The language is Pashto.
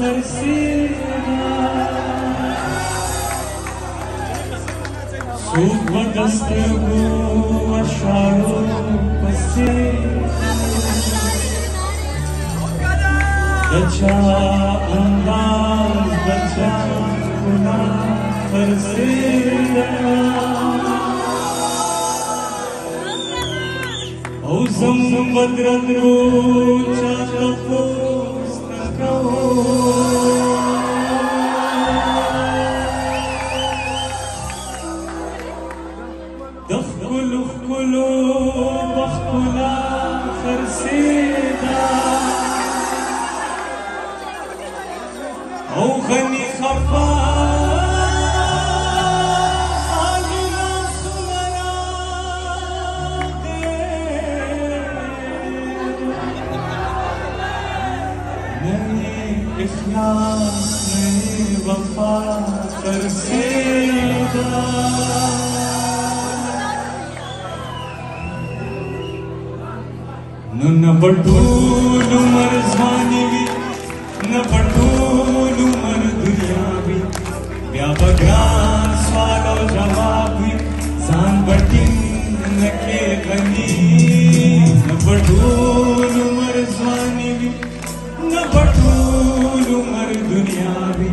ترسیدم سوک و دسترگو و شارو پسیدم دچا انداز دچا گناه ترسیدم او زم بدرن رو چاکفو ادخلوا في قلوب اخونا فرسينا او غني خفاف إخلاص وفاء ترسيدا نو نه پټول عمر ځواني وي نه پټول عمر دنیا وي بیا بګران سوال او جواب وي ځان پټین نه کې غني نه پټول عمر ځواني وي نه پټول عمر دنیا وي